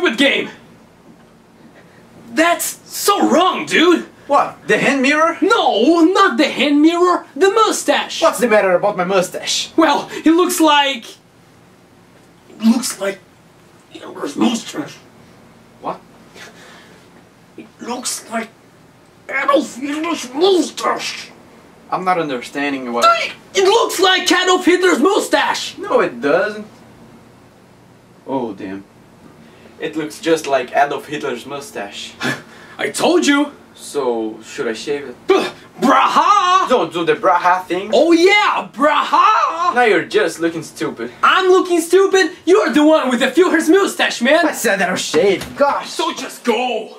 good game! That's so wrong, dude! What? The hand mirror? No, not the hand mirror, the mustache! What's the matter about my mustache? Well, it looks like... It looks like... Hitler's mustache. What? It looks like Adolf Hitler's mustache! I'm not understanding what. It looks like Adolf Hitler's mustache! No, it doesn't. Oh, damn. It looks just like Adolf Hitler's mustache. I told you! So, should I shave it? Braha! Don't do the braha thing. Oh yeah, braha! Now you're just looking stupid. I'm looking stupid. You're the one with the Führer's mustache, man. I said that I'll shave. Gosh. So just go.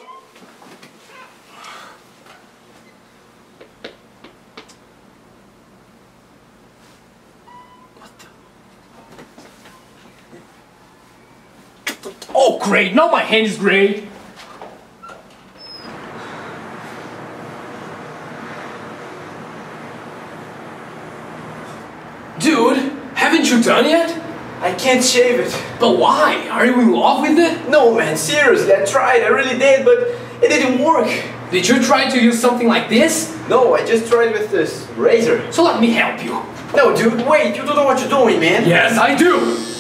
Oh great! Now my hand is gray. Dude, haven't you done yet? I can't shave it. But why? Are you in love with it? No, man, seriously, I tried. I really did, but it didn't work. Did you try to use something like this? No, I just tried with this razor. So let me help you. No, dude, wait. You don't know what you're doing, man. Yes, I do.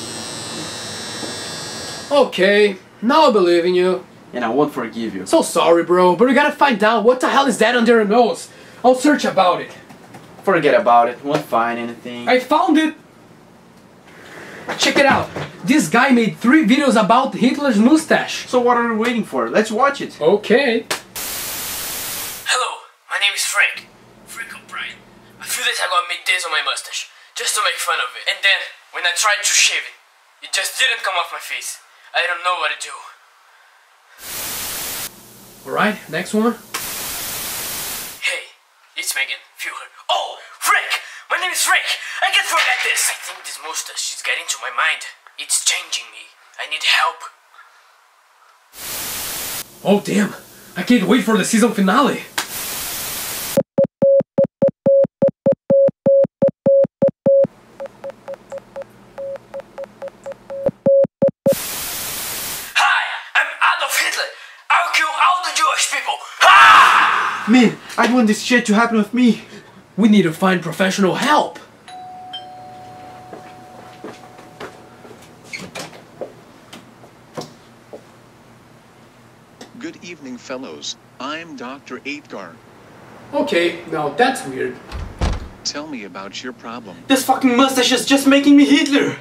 Okay, now I believe in you. And I won't forgive you. So sorry, bro, but we gotta find out what the hell is that under your nose. I'll search about it. Forget about it. Won't find anything. I found it. Check it out. This guy made three videos about Hitler's mustache. So what are we waiting for? Let's watch it. Okay. Hello, my name is Frank. Frank O'Brien. A few days ago I made this on my mustache, just to make fun of it. And then, when I tried to shave it, it just didn't come off my face. I don't know what to do. Alright, next one. Hey, it's Megan, Führer. Oh, Frank! My name is Frank! I can't forget this! I think this mustache is getting to my mind. It's changing me. I need help. Oh damn, I can't wait for the season finale. Man, I don't want this shit to happen with me. We need to find professional help. Good evening, fellows. I'm Dr. Eight Gar. Okay, now that's weird. Tell me about your problem. This fucking mustache is just making me Hitler.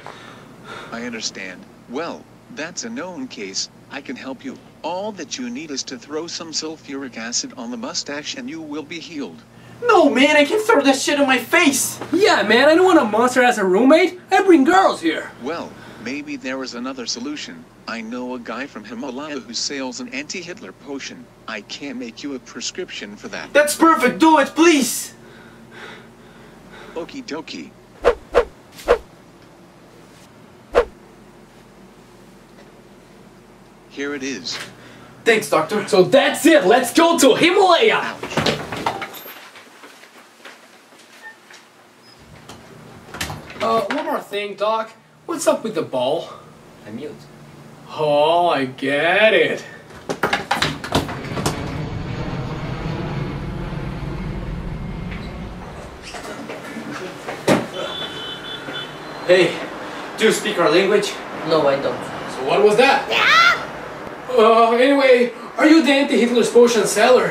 I understand. Well, that's a known case. I can help you. All that you need is to throw some sulfuric acid on the mustache and you will be healed. No, man, I can't throw that shit on my face. Yeah, man, I don't want a monster as a roommate. I bring girls here. Well, maybe there is another solution. I know a guy from Himalaya who sells an anti-Hitler potion. I can't make you a prescription for that. That's perfect. Do it, please. Okie dokie. Here it is. Thanks, doctor. So that's it. Let's go to Himalaya. Ouch. Uh, one more thing, Doc. What's up with the ball? I'm mute. Oh, I get it. Hey, do you speak our language? No, I don't. So what was that? Uh, anyway, are you the anti-Hitler's potion seller?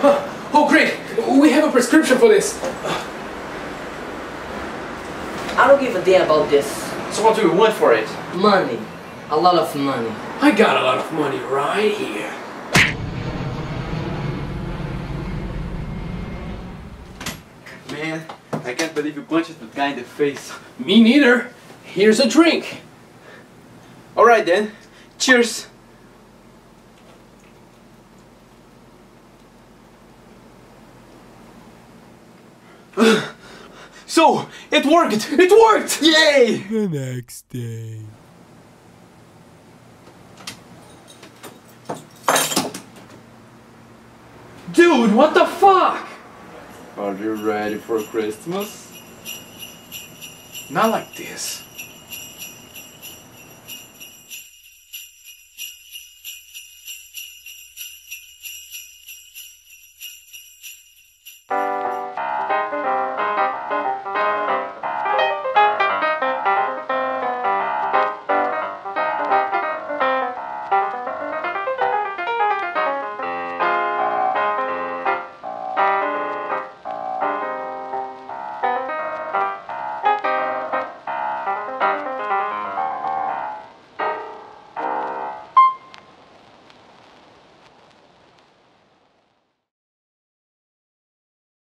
Huh. Oh, great. We have a prescription for this. I don't give a damn about this. So what do you want for it? Money. A lot of money. I got a lot of money right here. Man, I can't believe you punched that guy in the face. Me neither. Here's a drink. Alright then. Cheers. so, it worked! It worked! Yay! The next day. Dude, what the fuck? Are you ready for Christmas? Not like this.